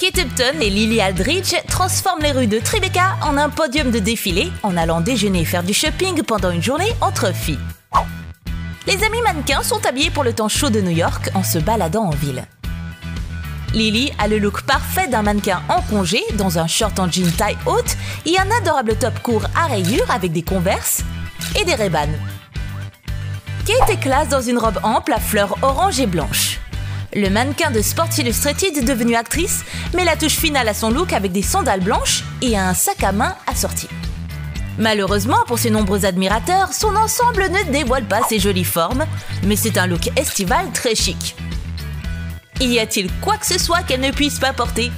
Kate Upton et Lily Aldridge transforment les rues de Tribeca en un podium de défilé en allant déjeuner et faire du shopping pendant une journée entre filles. Les amis mannequins sont habillés pour le temps chaud de New York en se baladant en ville. Lily a le look parfait d'un mannequin en congé, dans un short en jean taille haute et un adorable top court à rayures avec des converses et des ray Kate est classe dans une robe ample à fleurs orange et blanche. Le mannequin de Sport Illustrated est devenue actrice, met la touche finale à son look avec des sandales blanches et un sac à main assorti. Malheureusement pour ses nombreux admirateurs, son ensemble ne dévoile pas ses jolies formes, mais c'est un look estival très chic. Y a-t-il quoi que ce soit qu'elle ne puisse pas porter?